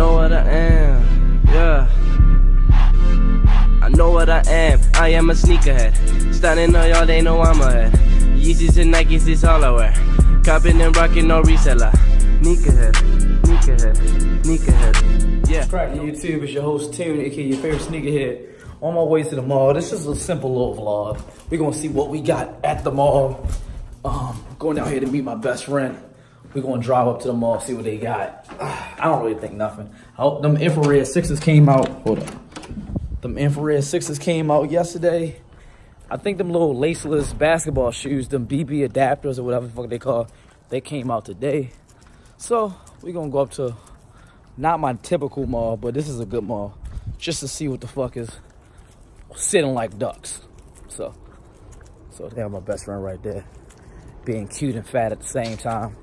know what I am, yeah. I know what I am, I am a sneakerhead. Standing on y'all, they know I'm a ahead. Yeezys and Nikes, it's all I wear. Copping and rocking, no reseller. Sneakerhead, sneakerhead, sneakerhead. Yeah. Cracking YouTube, it's your host Terry, aka your favorite sneakerhead. On my way to the mall. This is a simple little vlog. We're gonna see what we got at the mall. Um, going down here to meet my best friend. We're gonna drive up to the mall, see what they got. I don't really think nothing. Oh, them infrared sixes came out. Hold up. Them infrared sixes came out yesterday. I think them little laceless basketball shoes, them BB adapters or whatever the fuck they call, they came out today. So we're gonna go up to not my typical mall, but this is a good mall, just to see what the fuck is sitting like ducks. So, so they have my best friend right there, being cute and fat at the same time.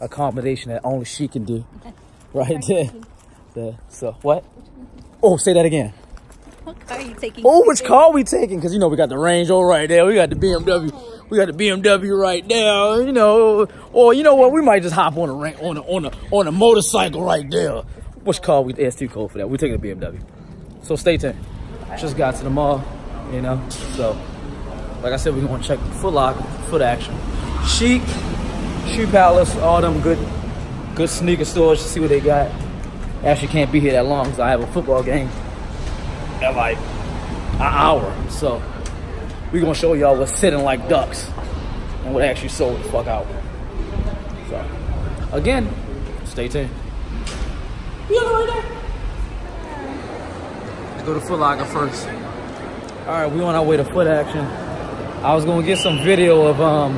A combination that only she can do, right there. there. So what? Oh, say that again. What car are you taking? Oh, which car we taking? Because you know we got the Range Rover right there. We got the BMW. We got the BMW right there. You know, or you know what? We might just hop on a on a on a on a motorcycle right there. Which car we? It's too cold for that. We're taking a BMW. So stay tuned. Just got to the mall, you know. So, like I said, we're gonna check Foot Locker, Foot Action, Chic, Shoe Palace, all them good, good sneaker stores to see what they got. Actually, can't be here that long because I have a football game at like an hour. So, we're gonna show y'all what's sitting like ducks and what actually sold the fuck out. So, again, stay tuned. Let's go to Foot Locker first. All right, we on our way to Foot Action. I was gonna get some video of um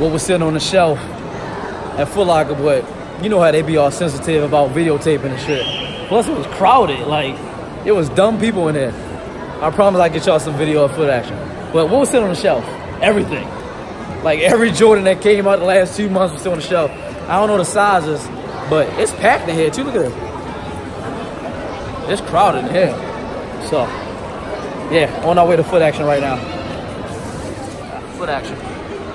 what was sitting on the shelf at Foot Locker, but you know how they be all sensitive about videotaping and shit. Plus, it was crowded. Like, it was dumb people in there. I promise I get y'all some video of Foot Action. But what was sitting on the shelf? Everything. Like every Jordan that came out the last two months was still on the shelf. I don't know the sizes, but it's packed in here too. Look at it. It's crowded in here. So, yeah, on our way to foot action right now. Foot action.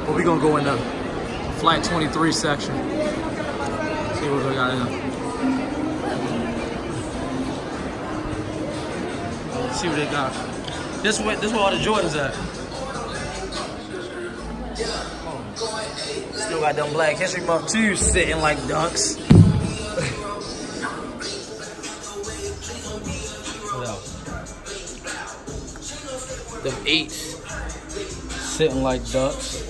But we gonna go in the flight 23 section. See what we got in there. See what they got. This way, this where all the Jordans at. Still got them Black History Month 2 sitting like ducks. what else? Them eight sitting like ducks.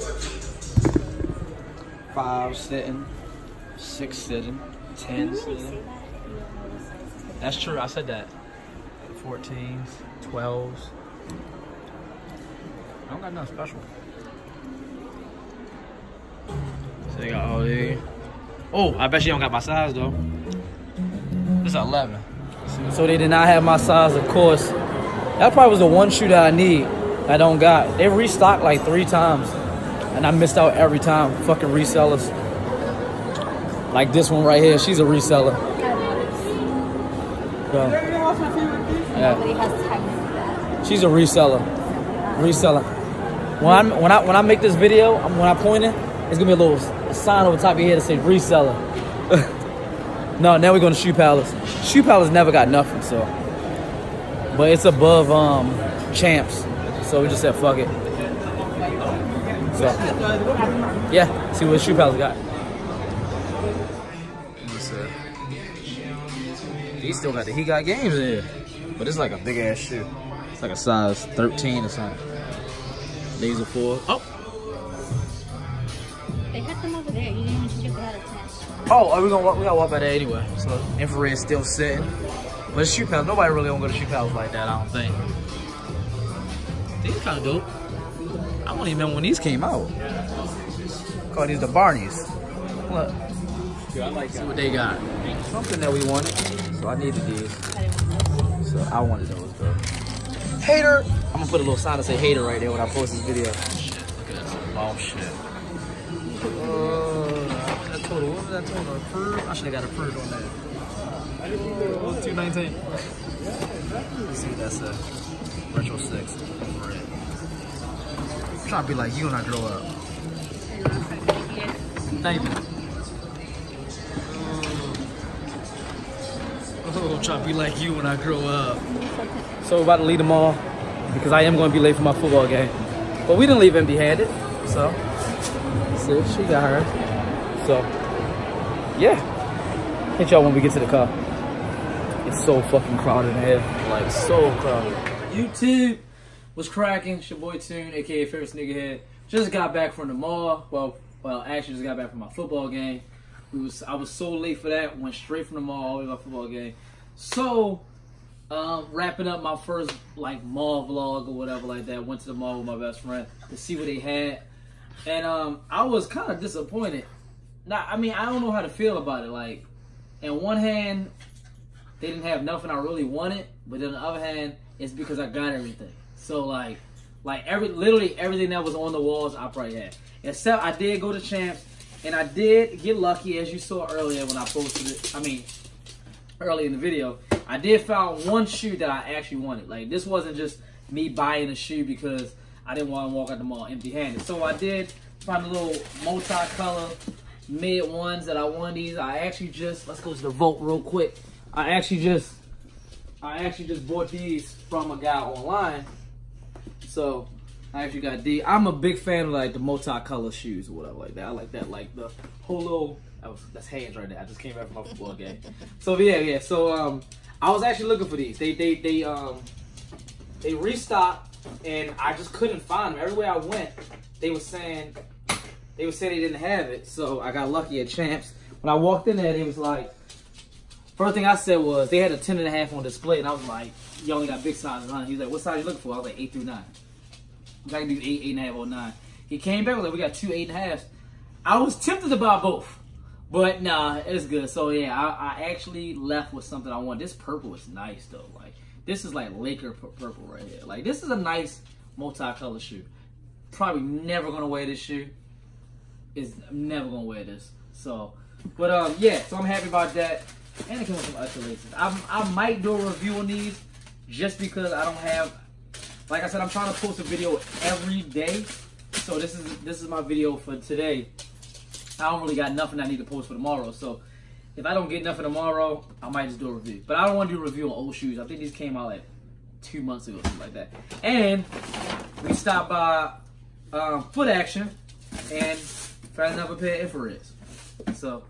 Five sitting. Six sitting. Ten sitting. That's true, I said that. 14s, 12s. I don't got nothing special. So they got all these. Oh, I bet you don't got my size though. This is 11. So they did not have my size, of course. That probably was the one shoe that I need. I don't got. They restocked like three times, and I missed out every time. Fucking resellers. Like this one right here, she's a reseller. Bro. Yeah. Nobody has time for that. She's a reseller. Reseller. When I when I when I make this video, when I point it, it's gonna be a little sign over top of your head that says reseller. no, now we're going to Shoe Palace. Shoe Palace never got nothing, so. But it's above um champs, so we just said fuck it. So yeah, see what Shoe Palace got. He still got the he got games in here. But it's like a big ass shoe. It's like a size 13 or something. These are four. Oh, They had them over there. You didn't even check out a test. oh, are we gonna walk? We gotta walk by there anyway. So infrared still sitting. But shoe palace, nobody really gonna go to shoe pals like that. I don't think. These kind of dope. I don't even remember when these came out. Call these the Barneys. Look. See what they got. Something that we wanted. So I needed these. So I wanted those though. Hater! I'm gonna put a little sign that say hater right there when I post this video. Oh shit. Was that total? What was that total? Approved? I should have got a approved on that. Uh, 219. Let's see what that says. Retro 6. Red. I'm trying to be like you when I grow up. Thank you. gonna try to be like you when I grow up. So we're about to leave the mall because I am gonna be late for my football game. But we didn't leave empty-handed, so see, if she got her. So yeah, hit y'all when we get to the car. It's so fucking crowded in here, like so crowded. YouTube was cracking. It's your boy Toon, aka Favorite Sneakerhead. Just got back from the mall. Well, well, actually just got back from my football game. We was I was so late for that. Went straight from the mall all the way to my football game. So, um, wrapping up my first like mall vlog or whatever like that. Went to the mall with my best friend to see what they had, and um, I was kind of disappointed. Now, I mean, I don't know how to feel about it. Like, in one hand, they didn't have nothing I really wanted, but on the other hand, it's because I got everything. So like, like every literally everything that was on the walls, I probably had. Except I did go to champs, and I did get lucky, as you saw earlier when I posted it. I mean, early in the video, I did find one shoe that I actually wanted. Like this wasn't just me buying a shoe because I didn't want to walk out the mall empty-handed. So I did find a little multi-color mid ones that I wanted. These I actually just let's go to the vote real quick. I actually just I actually just bought these from a guy online. So I actually got D. I'm a big fan of like the multi-color shoes or whatever like that. I like that, like the whole little. That was, that's hands right there. I just came back from my football game. So yeah, yeah. So um, I was actually looking for these. They they they um they restocked and I just couldn't find them. Everywhere I went, they were saying they were saying they didn't have it. So I got lucky at Champs. When I walked in there, they was like, first thing I said was they had a 10 and a half on display, and I was like, you only got big sizes on. He was like, what size you looking for? I was like, eight through nine. I can do eight, eight and a half, or nine. He came back with like, we got two eight and a halves. I was tempted to buy both, but nah, it's good. So yeah, I, I actually left with something I want. This purple is nice though. Like this is like Laker purple right here. Like this is a nice multicolor shoe. Probably never gonna wear this shoe. Is never gonna wear this. So, but um yeah, so I'm happy about that. And it comes with some ultra laces. I I might do a review on these just because I don't have. Like I said, I'm trying to post a video every day. So this is this is my video for today. I don't really got nothing I need to post for tomorrow. So if I don't get nothing tomorrow, I might just do a review. But I don't want to do a review on old shoes. I think these came out like two months ago, something like that. And we stopped by um, Foot Action and found another pair of infrareds. So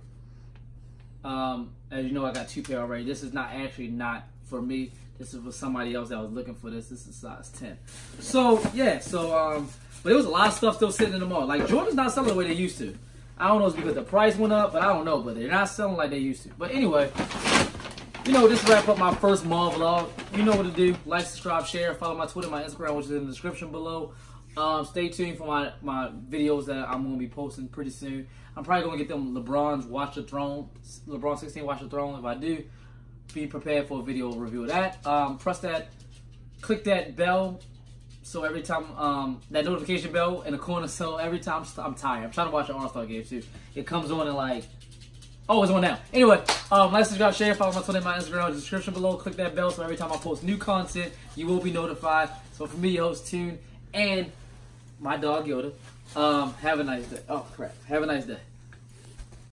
um, as you know, I got two pair already. This is not actually not for me. This is for somebody else that was looking for this. This is size 10. So yeah, so um, but there was a lot of stuff still sitting in the mall. Like Jordan's not selling the way they used to. I don't know if it's because the price went up, but I don't know. But they're not selling like they used to. But anyway, you know, this wrap up my first mall vlog. You know what to do. Like, subscribe, share, follow my Twitter, my Instagram, which is in the description below. Um, stay tuned for my, my videos that I'm going to be posting pretty soon. I'm probably going to get them LeBron's Watch the Throne, LeBron 16 Watch the Throne. If I do, be prepared for a video review of that. Um, press that, click that bell so every time, um, that notification bell in the corner, so every time I'm tired, I'm trying to watch an All-Star game too. It comes on and like, oh, it's on now. Anyway, um, like, subscribe, share, follow my Twitter, my Instagram, description below. Click that bell so every time I post new content, you will be notified. So for me, your host Toon, and my dog Yoda, um, have a nice day. Oh crap, have a nice day.